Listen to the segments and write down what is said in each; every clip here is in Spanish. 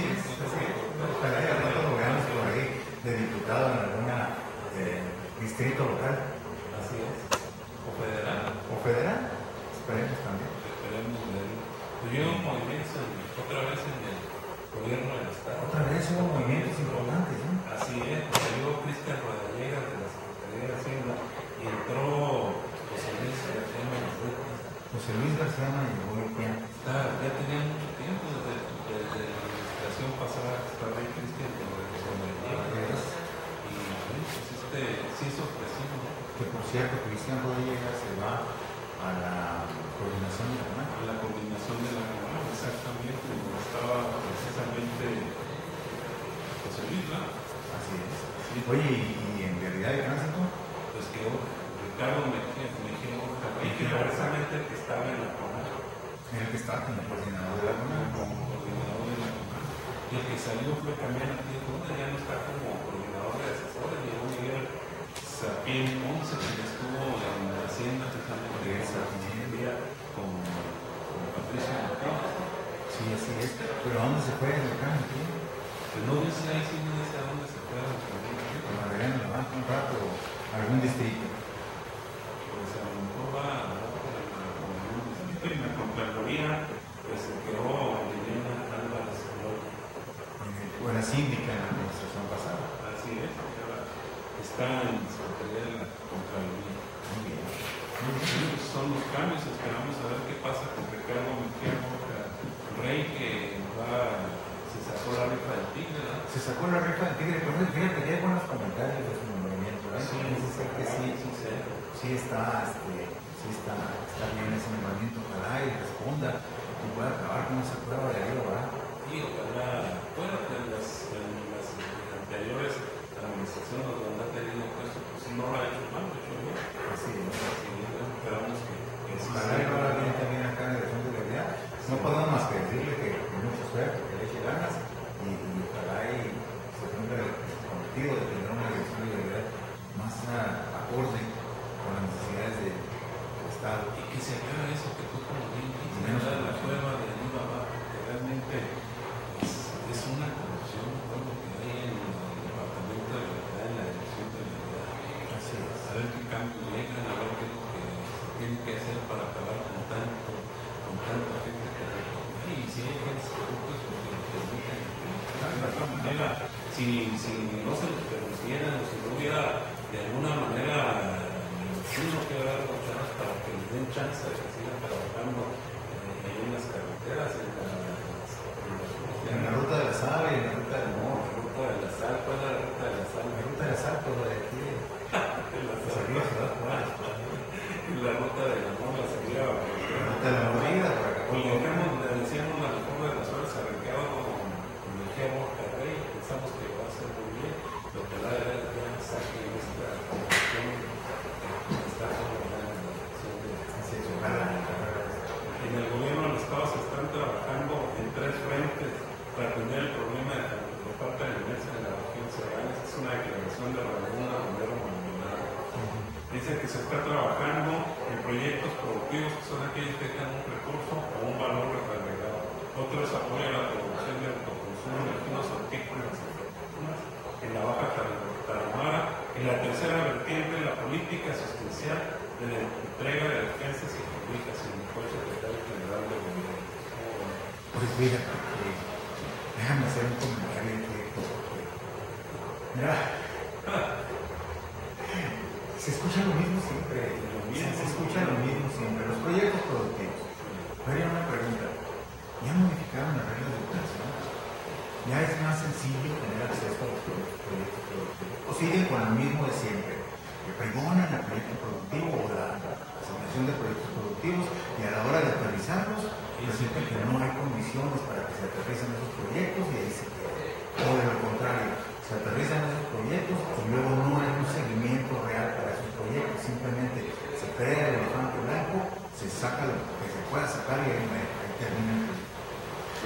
sí. Ojalá rato lo veamos por ahí de diputado en alguna eh, distrito local. Así es. O federal. O federal. Esperemos también. Esperemos. Tuvieron movimientos en- otra vez en el gobierno del Estado. Otra vez hubo movimientos importantes, ¿no? Así es, salió Cristian Rodallega de la Secretaría de Hacienda y entró José Luis García Manuel. José Luis García Mayorga. Está, ya tenía mucho tiempo desde pasada que estaba ahí Cristian de José Rodallega. Y pues este sí es sorpresivo. Que por cierto, Cristian Rodríguez se va a la coordinación de la CONAC. A la combinación de la Cámara, exactamente, como estaba precisamente José Luis. Así es. Sí, Oye, ¿y, en realidad de tránsito? pues quedó Ricardo Mejía, Mejía que precisamente el que estaba en la. Era el que estaba como coordinador de la CONAC. como coordinador de la Cámara. Y el que salió fue aquí de Luna, ya no está como coordinador de asesores, llegó Miguel Sapien Ponce, que ya estuvo en la Hacienda precisamente Miguel esa día con, con Patricio Martínez. Sí, así es. ¿Pero a dónde se fue el cambio? tío? Pues no dice ahí, sí no dice a dónde se fue la. Con Magdalena Navarro, un rato, algún distrito. Pues a lo mejor va a la y la Contraloría, pues se quedó Liliana Álvarez Flores. En el, o en la síndica en la administración pasada. Así es, ahora está en Secretaría de la Contraloría. Muy bien. Esos son los cambios, esperamos a ver qué pasa con Ricardo Mejía Rey, que va, se sacó la rifa del tigre. Se sacó la rifa del tigre, pero fíjate que hay buenos comentarios de su nombramiento. ¿eh? Sí, que sí, sí, sí. sí está, este, sí está, está bien ese nombramiento. Ojalá y responda y pueda acabar con esa prueba de ahí, ¿verdad? Y ojalá, bueno, en las, en las anteriores administraciones donde ha tenido puesto, pues no lo ha hecho mal, de hecho bien. Así es. Así es, esperamos que, que sí lo haga bien también acá en la dirección de Galería. No podemos más que decirle que, que mucha suerte, que le eche ganas y, y ojalá y se cumpla el cometido de tener una dirección de Galería más acorde con las necesidades del Estado. Y que se acabe eso que tú como bien dices, Menos ¿verdad? la corrupción. prueba de Alibaba, que realmente es, es una corrupción todo lo que hay en el departamento de verdad, en la dirección de verdad. Así es. A ver qué cambios llegan, a ver qué es lo que se tiene que hacer para acabar con tanto, con tanta gente corrupta. Y si hay corrupta, pues que. De alguna manera, si, si no se los permitieran o si no hubiera de alguna manera sí no que opciones para que les den chance de que sigan trabajando eh, ahí en las carreteras, en las, en las- En la ruta de la sal y en la ruta del amor. la ruta de la sal, ¿cuál es la ruta de la sal? La ruta de la sal, pues la de aquí, de De la de sal. San Luis, ¿verdad? Y la ruta de la amor la seguía La ruta de la mordida, por acá. Pues le dejamos, le decíamos la mejor de las horas arrancado con energía Borja Rey, pensamos que va a ser muy bien, lo que la verdad es que ya saque esta condición que está como la dirección de Así es, ojalá. En el gobierno del Estado se están trabajando en tres frentes para atender el problema de la falta de violencia en la región serrana. Esta es una declaración de Ramón Romero Maldonado. Que se está trabajando en proyectos productivos que son aquellos que tengan un recurso o un valor agregado. Otro es apoyo a la producción de autoconsumo de algunos artículos en la Baja Tar- Tarahumara. Y la tercera vertiente, la política asistencial de la entrega de defensas y comunicación, fue el secretario general del gobierno. Pues mira, eh, déjame hacer un comentario Mira, se escucha lo mismo siempre. Lo Se, mismo. se escucha lo mismo siempre. Los proyectos productivos. Haría una pregunta. ¿Ya modificaron las reglas de operación? ¿Ya es más sencillo tener acceso a los pro- proyectos productivos? ¿O siguen con lo mismo de siempre? Que pregonan el proyecto productivo o la asignación de proyectos productivos y a la hora de aterrizarlos resulta que no hay condiciones para que se aterricen esos proyectos y ahí se queda. O de lo contrario, se aterrizan esos proyectos y luego no hay un seguimiento real para esos proyectos. Simplemente se crea el elefante blanco, se saca lo que se pueda sacar y ahí, ahí termina el proyecto.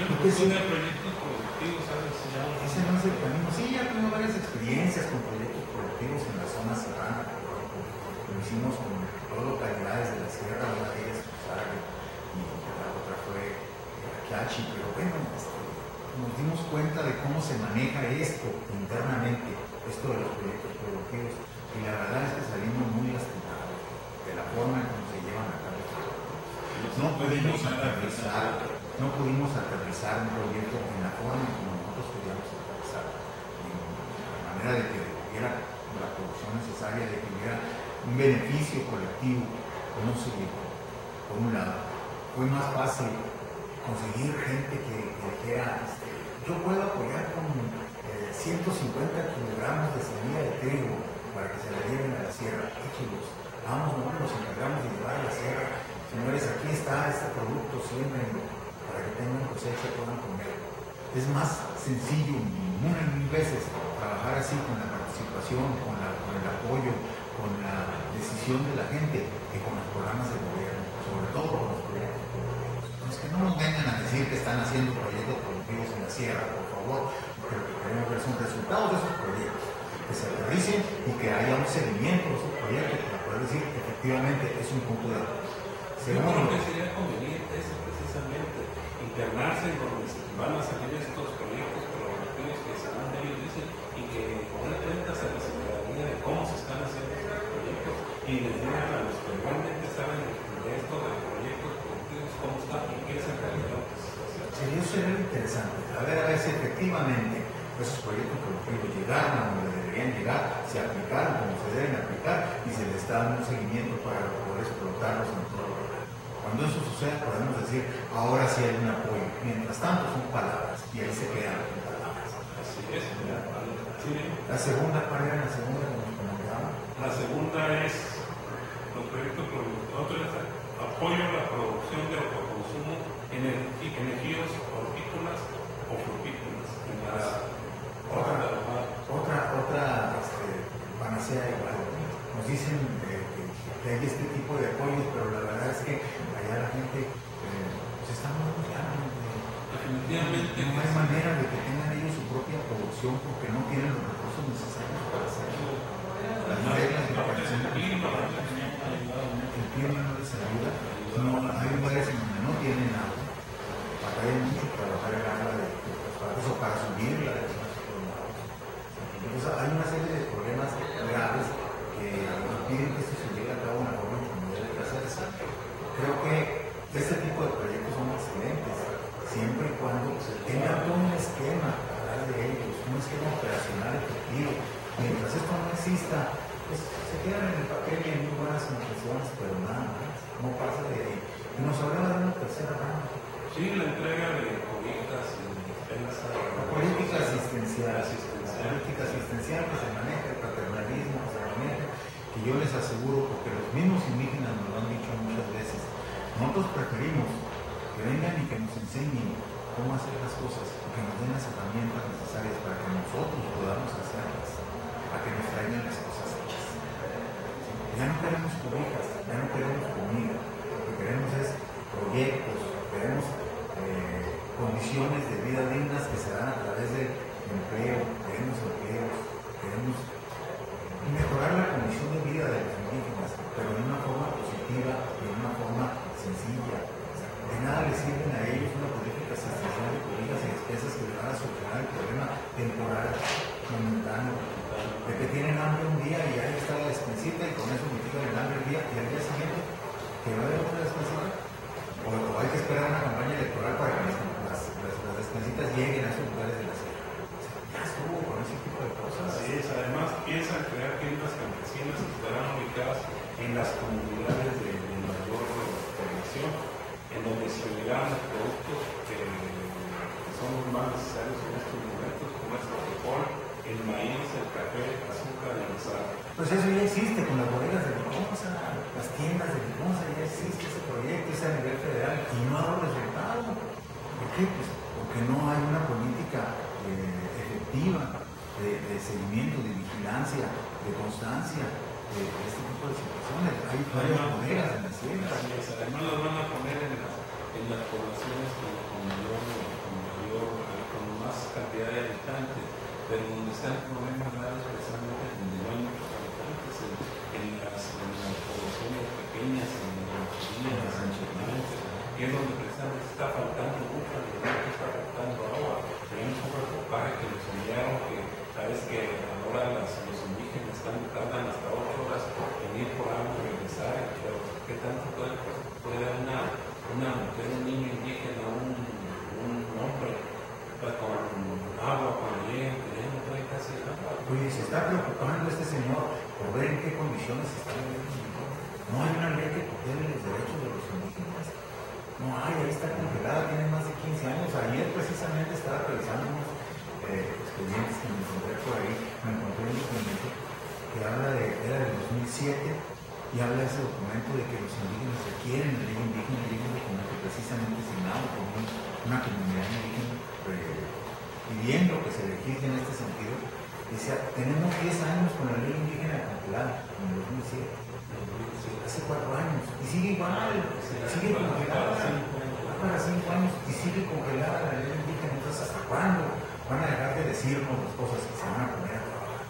Bueno, pues son de proyectos productivos, ¿sabes? Ya Ese no es el camino. Sí, ya tengo varias experiencias con proyectos productivos en la zona serrana, por ejemplo. Lo hicimos con dos localidades de la sierra, una de ellas Rosario y la otra fue Aquiachi, pero bueno, este, nos dimos cuenta de cómo se maneja esto internamente, esto de los proyectos productivos, y la verdad es que salimos muy lastimados de la forma en cómo se llevan a cabo. No pudimos aterrizar, no pudimos aterrizar un proyecto en la forma en como nosotros queríamos aterrizar, de manera de que hubiera la producción necesaria, de que hubiera un beneficio colectivo, no se llegó. Por un lado, fue más fácil conseguir gente que, dijera, este, yo puedo apoyar con 150 eh, kilogramos de semilla de trigo para que se la lleven a la sierra, échelos, vamos, no nos encargamos de llevar a la sierra, señores, aquí está este producto, siempre para que tengan cosecha y puedan comer. Es más sencillo, y mil veces, trabajar así con la participación, con, el apoyo, con la decisión de la gente que con los programas de gobierno, sobre todo con los proyectos productivos. que no nos vengan a decir que están haciendo proyectos sierra, por favor, pero que queremos ver son resultados de esos proyectos, que se aterricen y que haya un seguimiento de esos proyectos para poder decir que efectivamente es un punto de Segundo, lo que sería conveniente es precisamente internarse en donde van a salir estos proyectos productivos que se van de ellos dicen y que poner cuentas a la ciudadanía de cómo se están haciendo estos proyectos y les digan a los que realmente saben de esto de proyectos productivos cómo están y qué es en realidad. Sería, sería interesante. A ver, a ver si efectivamente esos proyectos productivos llegaron a donde deberían llegar, se aplicaron como se deben aplicar y se les está dando un seguimiento para poder explotarlos en todo el Cuando eso suceda podemos decir, ahora sí hay un apoyo. Mientras tanto son palabras y ahí se quedan palabras. Así es. La segunda, ¿cuál era la segunda que nos comentaba? La segunda es los proyectos productivos. Apoyo a la producción de autoconsumo energías hortícolas o frutícolas otra, otra, otra este, panacea igual. Nos dicen eh, que, hay este tipo de apoyos, pero la verdad es que allá la gente eh, se está muy Definitivamente. No hay manera de que tengan ellos su propia producción porque no tienen los recursos necesarios para hacerlo. Las reglas de operación el clima no les ayuda. No, hay lugares en donde no tienen agua. Hay mucho para bajar el agua de, de, o para subirla. Entonces hay una serie de problemas graves que impiden que esto se llegue a cabo de una forma como debe hacerse. Creo que este tipo de proyectos son excelentes, siempre y cuando se tenga todo un esquema para de ellos, un esquema operacional efectivo. Mientras esto no exista, pues se quedan en el papel y en muy buenas impresiones, pero nada más, no pasa de ahí. Y nos hablaba de una tercera rama. Sí, la entrega de cobijas y defensa. La política asistencial política asistencial que se maneja, el paternalismo que se maneja, que yo les aseguro, porque los mismos indígenas nos lo han dicho muchas veces, nosotros preferimos que vengan y que nos enseñen cómo hacer las cosas, que nos den las herramientas necesarias para que nosotros podamos hacerlas, a que nos traigan las cosas hechas. Ya no queremos cobijas, ya no queremos comida, lo que queremos es proyectos, queremos eh, condiciones de vida dignas que se dan a través de empleo, queremos empleos, queremos mejorar la condición de vida de los indígenas, pero de una forma positiva, de una forma sencilla. De nada les sirven a ellos una política asistencial de políticas y despesas que les van a solucionar el problema temporal, momentáneo, de que tienen hambre un día y ahí está la despensita y con eso mitigan el hambre el día y al día siguiente que va a haber otra despensita. O, hay que esperar una campaña electoral para que las, las, las despensitas lleguen a esos lugares de la ciudad con ese tipo de cosas. Así es, además piensan crear tiendas campesinas que estarán ubicadas en las comunidades de, mayor población, en donde se llegarán los productos que, son más necesarios en estos momentos, como es el frijol, el maíz, el café, el azúcar y el sal. Pues eso ya existe con las bodegas de Liconza, las tiendas de Liconza, ya existe ese proyecto, es a nivel federal y no ha dado resultado. ¿Por qué? Pues porque no hay una política eh, de, seguimiento, de vigilancia, de constancia de, este tipo de situaciones. Hay varias bodegas en la sierra. Además las van a poner en las, en las poblaciones con, mayor, con, mayor, con más cantidad de habitantes, pero donde está el problema grave precisamente donde no hay muchos habitantes, en, las, en las poblaciones pequeñas, en las rancherías, en que es donde precisamente está faltando mucho está faltando agua. Tenemos un reportaje que nos enviaron que, sabes que ahora los indígenas tardan hasta 8 horas en ir por agua y regresar, pero ¿qué tanto puede, puede una, una mujer, un niño indígena, un, un hombre, con agua, con hielo, no trae casi agua? Oye, se está preocupando este señor por ver en qué condiciones está viviendo. No hay una ley que protege los derechos de los indígenas. No hay, ahí está congelada, tiene más de 15 años. Ayer precisamente estaba revisando eh, que me encontré por ahí. Me encontré un documento que habla de, era del 2007 y habla de ese documento de que los indígenas requieren el ley indígena y un documento precisamente signado por una comunidad indígena eh, pidiendo que se legisle en este sentido. Dice, tenemos 10 años con la ley indígena congelada en el 2007 hace cuatro años y sigue igual, sigue congelada para cinco años y sigue congelada la ley indígena. Entonces, ¿hasta cuándo van a dejar de decirnos las cosas que se van a poner a trabajar?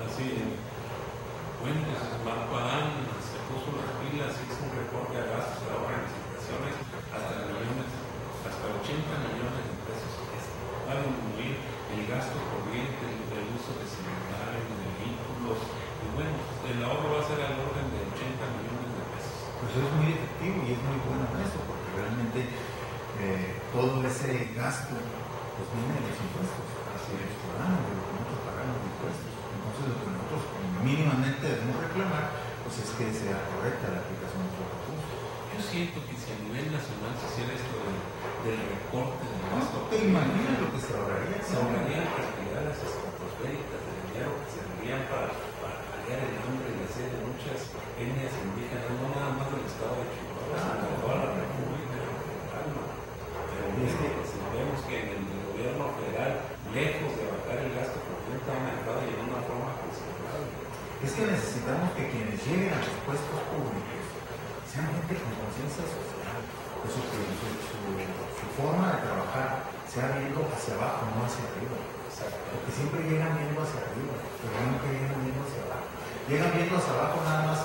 Así, bueno, Marco Adán se puso las pilas, hizo un recorte a gastos, a obras licitaciones, hasta millones, hasta 80 millones de pesos. Va a disminuir el gasto corriente, el uso de celulares, de vehículos, y bueno, el ahorro va a ser al orden de 80 millones de pesos. Pues es muy efectivo y es muy bueno eso, porque realmente eh, todo ese gasto pues viene de los impuestos, así es, ciudadanos, de lo que nosotros pagamos de impuestos. Entonces lo que nosotros mínimamente debemos reclamar pues es que sea correcta la aplicación de nuestros recursos. Yo siento que si a nivel nacional se hiciera esto del, del recorte del gasto, ¿Te imaginas lo que se ahorraría? se ahorrarían cantidades estratosféricas de dinero que servirían para, para paliar el hambre y la sed de muchas etnias indígenas, no nada más del estado de Chihuahua, de toda la República Mexicana. Pero bueno, si vemos que en el gobierno federal, lejos de bajar el gasto corriente, ha aumentado y en una forma considerable. Es que necesitamos que quienes lleguen a los puestos públicos sean gente con conciencia social, que su, su, su- su forma de trabajar sea viendo hacia abajo, no hacia arriba. Porque siempre llegan viendo hacia arriba, pero nunca llegan viendo hacia abajo. Llegan viendo hacia abajo nada más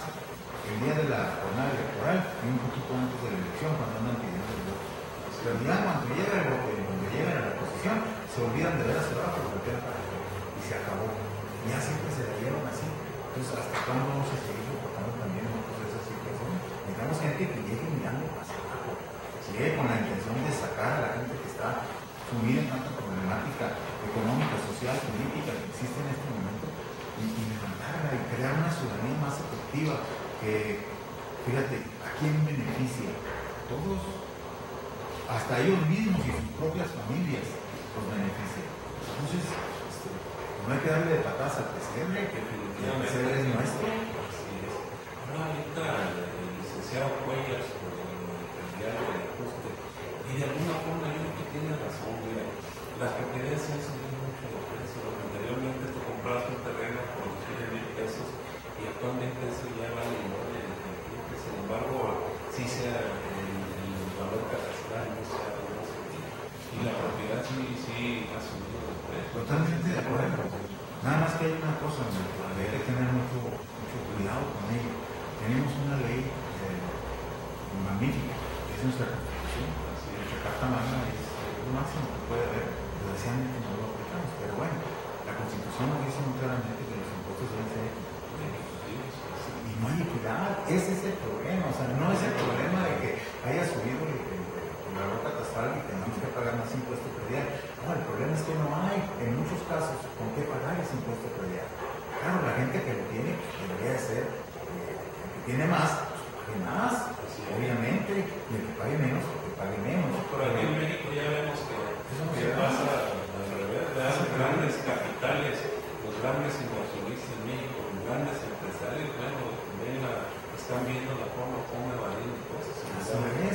el día de la jornada electoral y un poquito antes de la elección, cuando andan pidiendo el voto. Pero ya cuando llega el voto y cuando llegan a la posición, se olvidan de ver hacia abajo, voltean para arriba y se acabó. Ya siempre se la llevan así. Entonces, ¿hasta cuándo vamos a seguir soportando también nosotros esa situación? Necesitamos gente que llegue mirando hacia abajo, con la intención de sacar a la gente que está sumida en tanta problemática económica, social, política que existe en este momento y, y levantarla y crear una ciudadanía más efectiva que, fíjate, ¿a quién beneficia? Todos, hasta ellos mismos y sus propias familias los benefician. Entonces, no hay que darle de patadas al pesebre, que pesebre es nuestro. Así es. Ahora ahorita el, licenciado Cuellas, por el diario del ajuste, y de alguna forma yo creo que tiene razón, mira, las propiedades subido mucho de precio. Anteriormente tú comprabas un terreno por 100 mil pesos y actualmente eso ya vale de Sin embargo, sí sea el, el valor catastral, no sea. Y la propiedad sí, sí ha subido de precio. Totalmente de acuerdo. Hay una cosa, hay que tener mucho, mucho cuidado con ello. Tenemos una ley eh, magnífica, es nuestra constitución. Nuestra carta magna es lo máximo que puede haber. Desgraciadamente no lo aplicamos, pero bueno, la constitución nos dice muy claramente que los impuestos deben ser. Y equidad, ese es el problema. O sea, no es el problema de que haya subido el, el, el valor y tengamos que pagar más impuesto predial. No, el problema es que no hay, en muchos casos, con qué pagar ese impuesto predial. Claro, la gente que lo tiene debería de ser, eh, el que tiene más, pues pague más, obviamente, y el que pague menos, que pague menos. Pero aquí en México ya vemos que Eso no que se pasa al revés, grandes capitales, grandes inversionistas en México, grandes empresarios, bueno, ven la- están viendo la forma como evadir impuestos. es.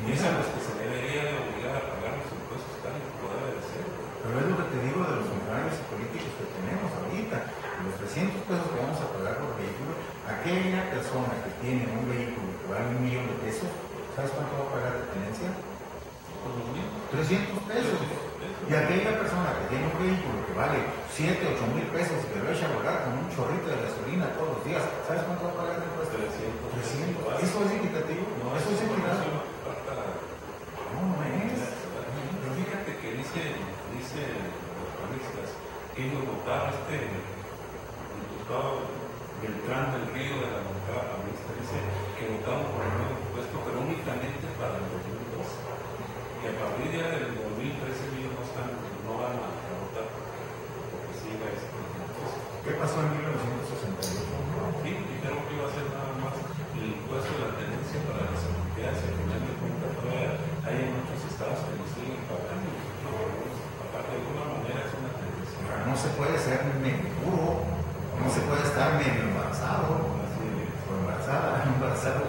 Y es a los que se debería de obligar a pagar los impuestos tal y como debe de ser. Pero es lo que te digo de los funcionarios y políticos que tenemos ahorita. Los 300 pesos que vamos a pagar por vehículo, aquella persona que tiene un vehículo que vale un millón de pesos, ¿sabes cuánto va a pagar de tenencia? Por lo mismo. 300 pesos. Es Y aquella persona que tiene un vehículo que vale 7, 8 mil pesos y que lo echa a volar con un chorrito de gasolina todos los días, ¿sabes cuánto va a pagar de impuesto? 300. 300. ¿Eso es equitativo? No, ¿Eso es equitativo? falta- No, no es. Pero fíjate que dice, dice los panistas que ellos votaron este diputado Beltrán del Río de la bancada panista, dice que votaron por el nuevo impuesto, pero únicamente para el 2012. Y a partir ya del 2013 ellos no, están, no van a, a votar porque siga este impuesto. ¿Qué pasó en 1968? Sí, dijeron que iba a ser nada más el impuesto de la tenencia para las entidades, al final de cuentas todavía hay muchos estados que lo siguen pagando y nosotros lo volvemos a pagar. De alguna manera es una tenencia. No se puede ser medio puro, no se puede estar medio embarazado, Así o embarazada, embarazado,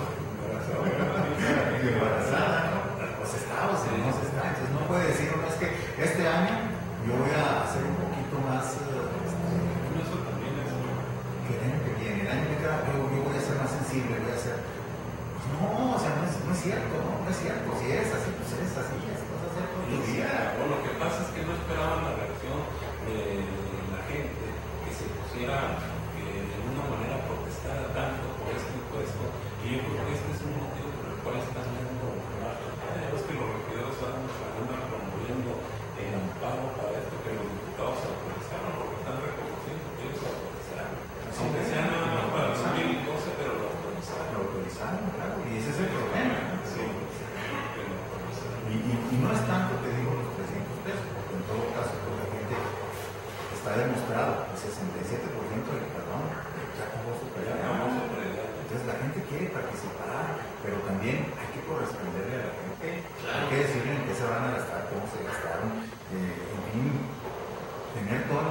medio embarazada, ¿no? Pues está, o sea, no se está. Entonces no puede decir uno es que este año yo voy a hacer un poquito más eh, este, Eso también es que año que viene, el año que queda, yo, yo voy a ser más sensible, voy a ser. Pues no, o sea, no es, no es cierto, ¿no? No es cierto. Si es así, pues es así, es vas a hacer todo tu Y día. Lo que pasa es que no esperaban la reacción la gente que se pusiera que de alguna manera protestara tanto por este impuesto. Y yo creo que este es un motivo por el cual están viendo marcha. Ya ves que los regidores andan andan promoviendo el amparo para esto que los diputados autorizaron, porque están reconociendo que ellos autorizaron. Aunque sea nada más para el 2012, pero lo autorizaron. Lo autorizaron, claro, y ese es el problema. Sí, que lo autorizaron. Y, y- y no es tanto, te digo, los 300 pesos, porque en todo caso, pues, la gente está demostrado, el 67% del perdón ya pagó su Ya predial. vamos a predial. Entonces la gente quiere participar, pero también hay que corresponderle a la gente. Hay que decirle en qué se van a gastar, cómo se gastaron, eh, en fin, tener toda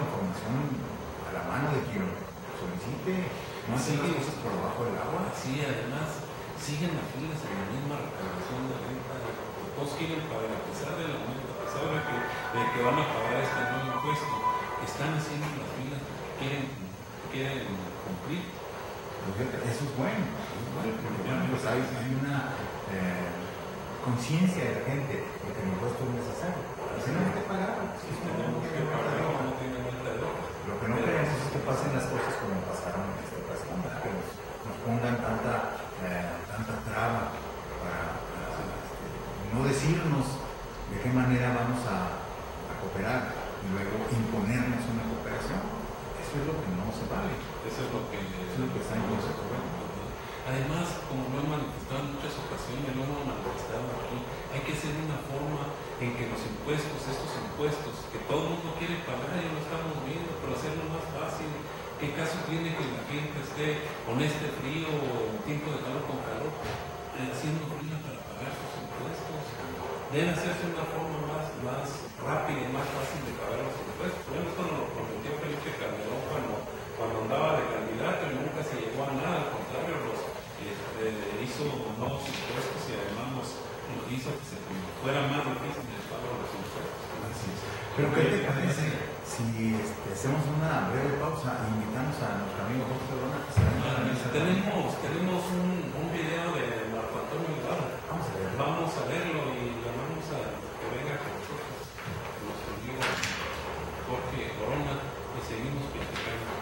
a la mano de quien solicite, no hacer las cosas por debajo del agua. Sí, además siguen las filas en la misma recaudación de renta. Todos quieren pagar, a pesar del aumento, a pesar de que, de que van a pagar este nuevo impuesto, están haciendo las filas, quieren, quieren cumplir. Eso es bueno, eso es bueno, porque bueno, pues hay, hay una eh, conciencia de la gente de que el impuesto es necesario. Si no. Lo que no queremos es que pasen las cosas como pasaron en esta ocasión, que nos, nos pongan tanta, eh, tanta traba para, para, este, no decirnos de qué manera vamos a, a cooperar y luego imponernos una cooperación. Eso es lo que no se vale. Eso es lo que, es lo que está en consejo. Además, como lo he manifestado en muchas ocasiones, lo hemos manifestado aquí, hay que hacer una forma en que los impuestos, estos impuestos, que todo el mundo quiere pagar, ya lo estamos viendo, pero hacerlo más fácil. ¿Qué caso tiene que la gente esté con este frío o en tiempo de calor con calor, eh, haciendo fila para pagar sus impuestos? Debe hacerse una forma más, más rápida y más fácil de pagar los impuestos. Por ejemplo, esto nos lo prometió Felipe Calderón cuando, cuando andaba de candidato y nunca se llegó a nada, este, hizo nuevos impuestos y además nos, nos hizo que se fuera más difícil el pago de los impuestos. Pero ¿qué te parece si este, hacemos una breve pausa e invitamos a nuestro amigo Jorge Lona que se venga a la mesa? Tenemos, tenemos un, un video de Marco Antonio Ibarra. Vamos a verlo. Vamos a verlo y llamamos a que venga con nosotros, nuestro amigo Jorge Corona, y seguimos platicando.